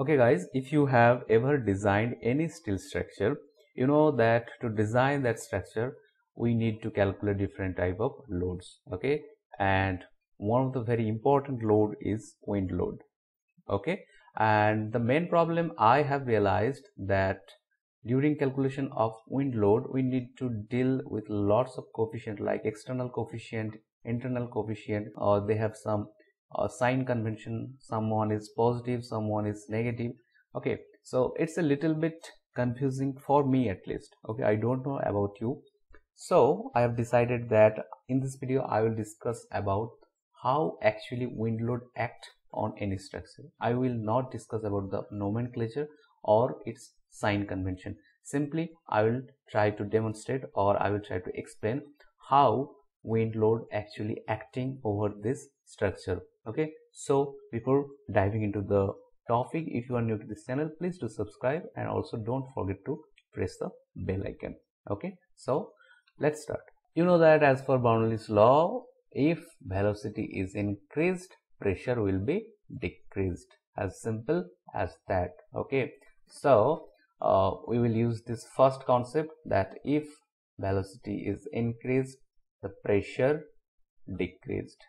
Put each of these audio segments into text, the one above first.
Okay guys, if you have ever designed any steel structure, you know that to design that structure, we need to calculate different type of loads. Okay. And one of the very important load is wind load. Okay. And the main problem I have realized that during calculation of wind load, we need to deal with lots of coefficient like external coefficient, internal coefficient, or they have some uh, sign convention someone is positive someone is negative. Okay so it's a little bit confusing for me at least. Okay i don't know about you. So i have decided that in this video i will discuss about how actually wind load act on any structure. I will not discuss about the nomenclature or its sign convention. Simply i will try to demonstrate or i will try to explain how wind load actually acting over this structure okay? So before diving into the topic if you are new to this channel please do subscribe and also don't forget to press the bell icon okay? So let's start. You know that as per Bernoulli's law if velocity is increased pressure will be decreased. As simple as that okay? So uh, we will use this first concept that if velocity is increased the pressure decreased.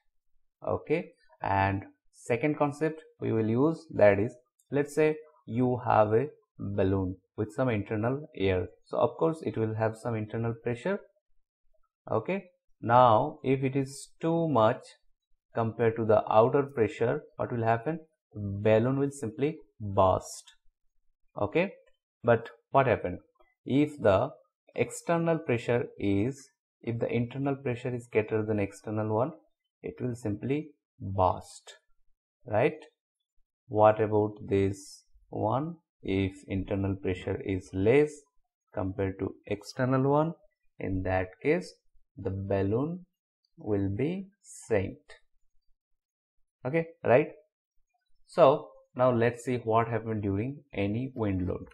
Okay? And second concept we will use that is let's say you have a balloon with some internal air. So of course it will have some internal pressure. Okay? Now if it is too much compared to the outer pressure what will happen? Balloon will simply burst. Okay? But what happened? If the external pressure is if the internal pressure is greater than external one it will simply burst right? What about this one? If internal pressure is less compared to external one in that case the balloon will be sent okay right? So now let's see what happened during any wind load.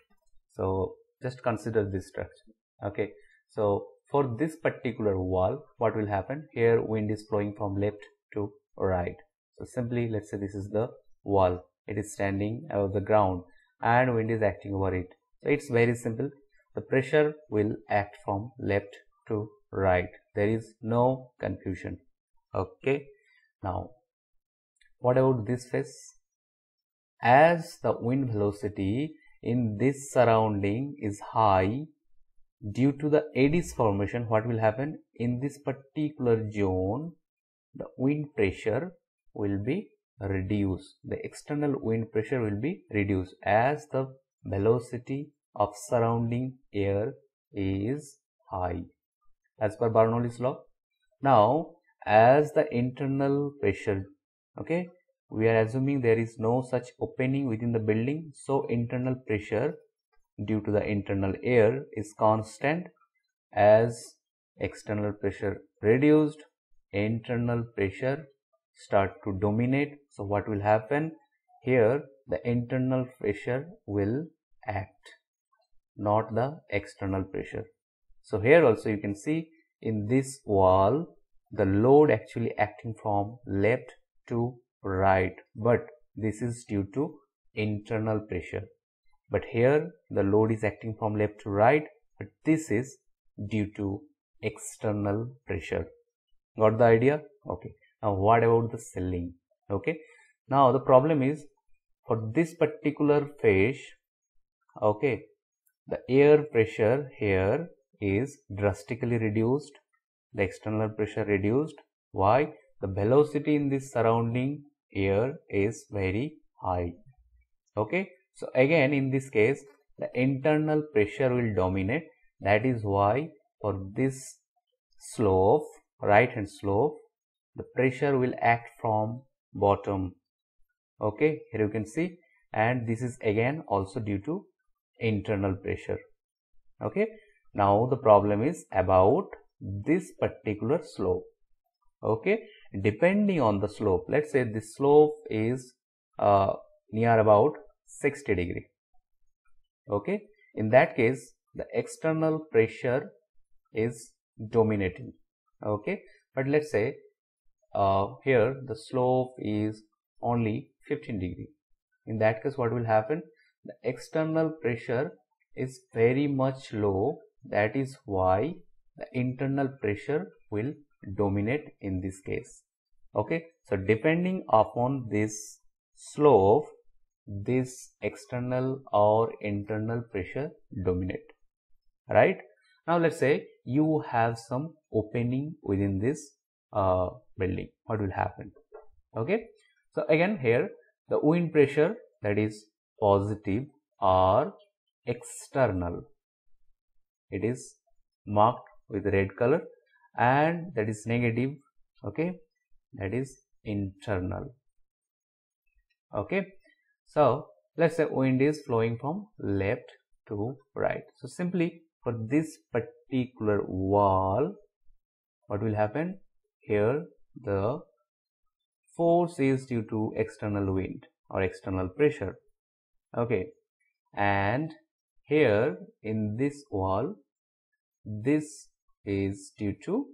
So just consider this structure okay? So for this particular wall what will happen? Here wind is flowing from left to right. So simply let's say this is the wall. It is standing above the ground and wind is acting over it. So it's very simple. The pressure will act from left to right. There is no confusion. Okay. Now what about this face as the wind velocity in this surrounding is high due to the eddies formation what will happen in this particular zone the wind pressure will be reduced. The external wind pressure will be reduced as the velocity of surrounding air is high as per Bernoulli's law. Now, as the internal pressure, okay, we are assuming there is no such opening within the building. So, internal pressure due to the internal air is constant as external pressure reduced internal pressure start to dominate. So what will happen? Here the internal pressure will act not the external pressure. So here also you can see in this wall the load actually acting from left to right but this is due to internal pressure but here the load is acting from left to right but this is due to external pressure. Got the idea? Okay. Now what about the ceiling okay. Now the problem is for this particular fish okay the air pressure here is drastically reduced the external pressure reduced. Why? The velocity in this surrounding air is very high. Okay so again in this case the internal pressure will dominate. That is why for this slope right hand slope the pressure will act from bottom. Okay here you can see. And this is again also due to internal pressure. Okay now the problem is about this particular slope. Okay depending on the slope let's say this slope is uh, near about 60 degree. Okay? In that case the external pressure is dominating. Okay? But let's say uh, here the slope is only 15 degree. In that case what will happen? The external pressure is very much low. That is why the internal pressure will dominate in this case. Okay? So depending upon this slope this external or internal pressure dominate right? Now let's say you have some opening within this uh, building. What will happen? Okay. So again here the wind pressure that is positive or external it is marked with red color and that is negative okay? That is internal okay so let's say wind is flowing from left to right. So simply for this particular wall what will happen? Here the force is due to external wind or external pressure. Okay. And here in this wall this is due to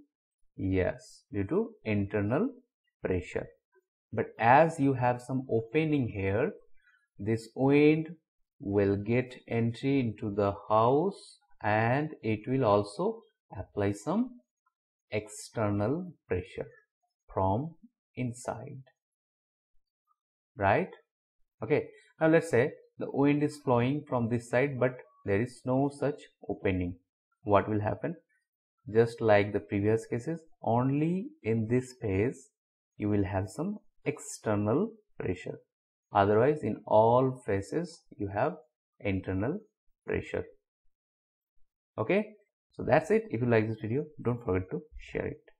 yes due to internal pressure. But as you have some opening here this wind will get entry into the house and it will also apply some external pressure from inside. Right? Okay. Now let's say the wind is flowing from this side but there is no such opening. What will happen? Just like the previous cases only in this phase you will have some external pressure otherwise in all phases you have internal pressure. Okay? So that's it. If you like this video don't forget to share it